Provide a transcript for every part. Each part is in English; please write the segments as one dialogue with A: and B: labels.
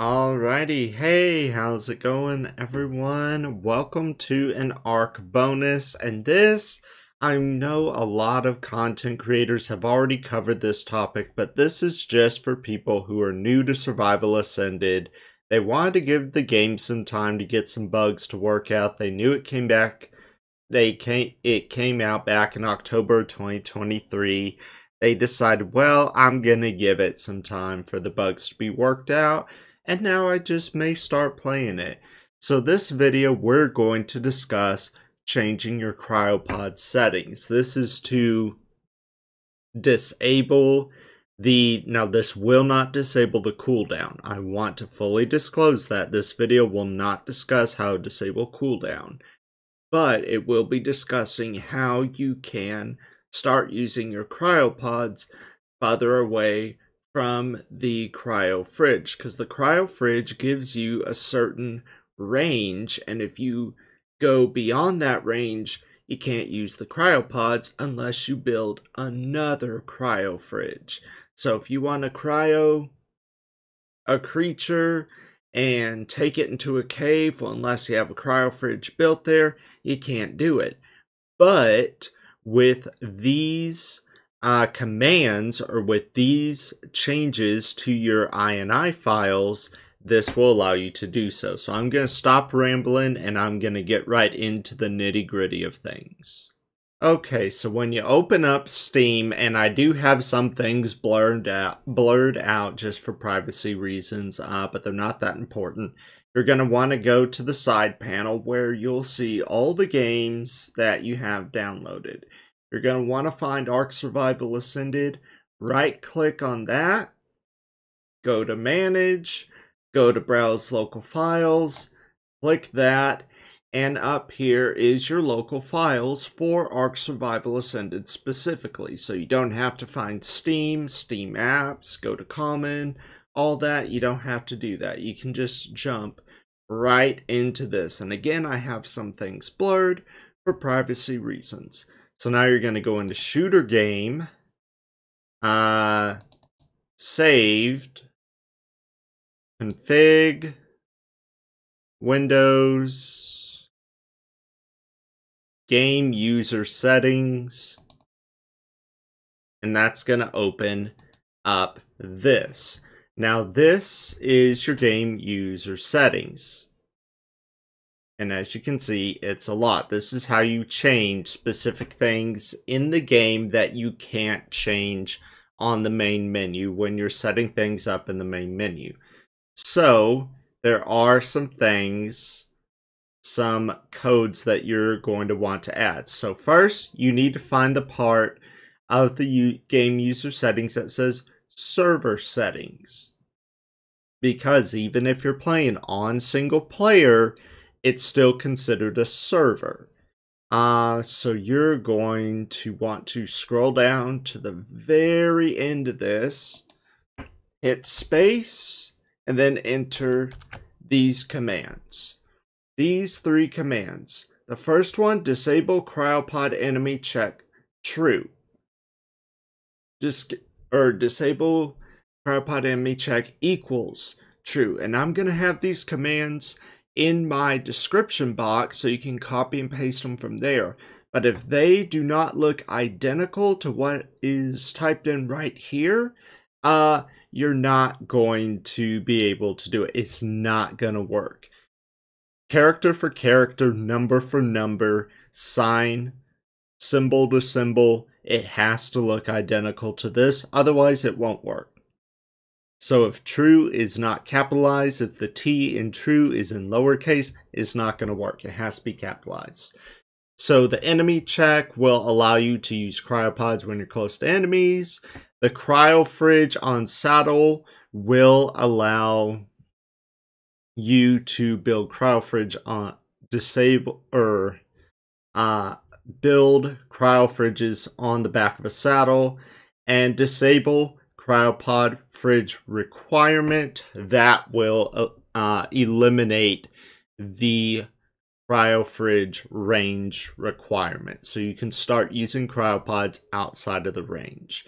A: Alrighty, hey, how's it going, everyone? Welcome to an ARK bonus, and this, I know a lot of content creators have already covered this topic, but this is just for people who are new to Survival Ascended. They wanted to give the game some time to get some bugs to work out. They knew it came back, they came, it came out back in October 2023. They decided, well, I'm gonna give it some time for the bugs to be worked out and now I just may start playing it. So this video we're going to discuss changing your cryopod settings. This is to disable the now this will not disable the cooldown. I want to fully disclose that this video will not discuss how to disable cooldown, but it will be discussing how you can start using your cryopods farther away from the cryo fridge because the cryo fridge gives you a certain range and if you go beyond that range you can't use the cryopods unless you build another cryo fridge. So if you want to cryo a creature and take it into a cave well unless you have a cryo fridge built there you can't do it. But with these uh, commands or with these changes to your INI files, this will allow you to do so. So I'm going to stop rambling and I'm going to get right into the nitty gritty of things. Okay, so when you open up Steam, and I do have some things blurred out, blurred out just for privacy reasons, uh, but they're not that important. You're going to want to go to the side panel where you'll see all the games that you have downloaded. You're going to want to find Ark Survival Ascended. Right click on that. Go to Manage. Go to Browse Local Files. Click that. And up here is your local files for Ark Survival Ascended specifically. So you don't have to find Steam, Steam apps, go to Common, all that. You don't have to do that. You can just jump right into this. And again, I have some things blurred for privacy reasons. So now you're going to go into shooter game, uh, saved, config, Windows, game user settings, and that's going to open up this. Now this is your game user settings. And as you can see, it's a lot. This is how you change specific things in the game that you can't change on the main menu when you're setting things up in the main menu. So, there are some things, some codes that you're going to want to add. So first, you need to find the part of the game user settings that says server settings. Because even if you're playing on single player, it's still considered a server. Uh, so you're going to want to scroll down to the very end of this, hit space, and then enter these commands. These three commands. The first one, disable cryopod enemy check, true. Dis or disable cryopod enemy check equals true. And I'm going to have these commands in my description box so you can copy and paste them from there. But if they do not look identical to what is typed in right here, uh, you're not going to be able to do it. It's not going to work. Character for character, number for number, sign, symbol to symbol, it has to look identical to this. Otherwise, it won't work. So if true is not capitalized, if the T in true is in lowercase, it's not going to work. It has to be capitalized. So the enemy check will allow you to use cryopods when you're close to enemies. The cryo fridge on saddle will allow you to build cryo fridge on disable or uh, build cryo fridges on the back of a saddle and disable cryopod fridge requirement that will uh, eliminate the cryo fridge range requirement. So you can start using cryopods outside of the range.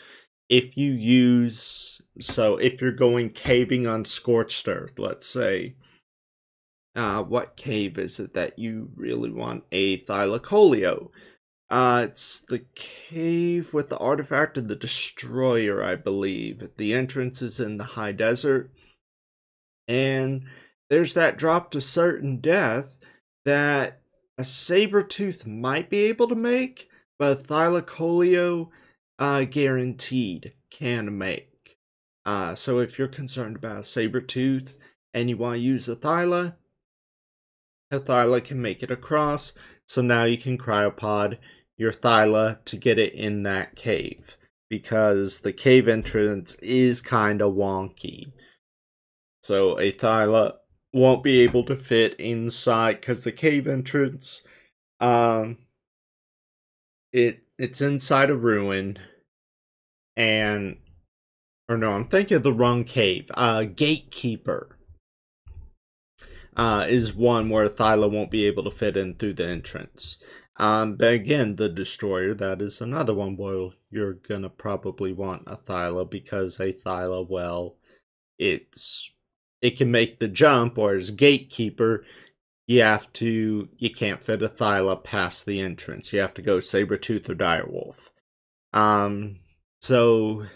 A: If you use So if you're going caving on scorched earth, let's say, uh, what cave is it that you really want a thylacoleo? Uh, it's the cave with the artifact and the destroyer, I believe. The entrance is in the high desert. And there's that drop to certain death that a saber tooth might be able to make, but a thylacoleo uh, guaranteed can make. Uh, so if you're concerned about a saber tooth and you want to use a thyla, a thyla can make it across. So now you can cryopod your thyla to get it in that cave because the cave entrance is kind of wonky. So a thyla won't be able to fit inside because the cave entrance, um, it it's inside a ruin, and or no, I'm thinking of the wrong cave. Uh, gatekeeper. Uh, is one where Thyla won't be able to fit in through the entrance. Um, but again, the destroyer, that is another one where you're gonna probably want a Thyla because a Thyla, well, it's it can make the jump, or as gatekeeper, you have to you can't fit a Thyla past the entrance. You have to go saber tooth or direwolf. Um, so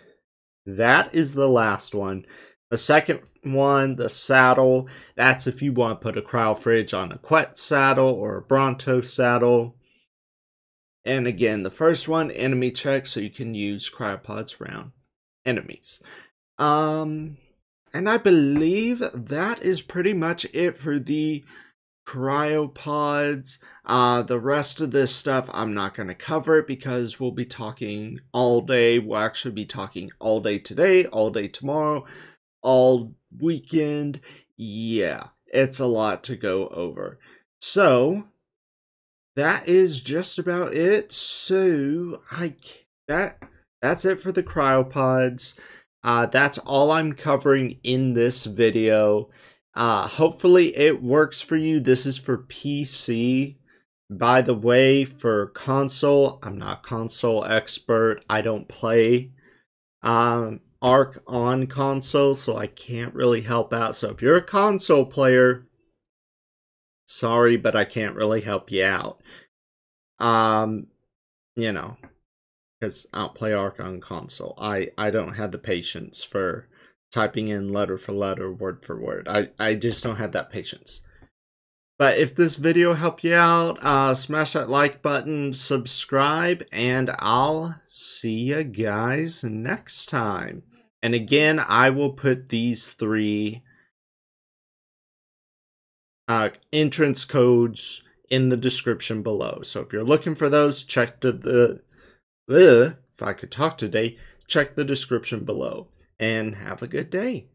A: that is the last one. The second one, the saddle, that's if you want to put a cryo fridge on a Quet saddle or a Bronto saddle. And again, the first one, enemy check, so you can use cryopods around enemies. Um, and I believe that is pretty much it for the cryopods. Uh, the rest of this stuff, I'm not going to cover it because we'll be talking all day. We'll actually be talking all day today, all day tomorrow, all weekend. Yeah, it's a lot to go over. So, that is just about it. So, I that that's it for the cryopods. Uh, that's all I'm covering in this video. Uh, hopefully it works for you. This is for PC. By the way, for console, I'm not console expert. I don't play um, Ark on console, so I can't really help out. So if you're a console player, sorry, but I can't really help you out. Um, you know, because I don't play Ark on console. I, I don't have the patience for typing in letter for letter, word for word. I, I just don't have that patience. But if this video helped you out, uh, smash that like button, subscribe, and I'll see you guys next time. And again, I will put these three uh, entrance codes in the description below. So if you're looking for those, check the, the if I could talk today, check the description below and have a good day.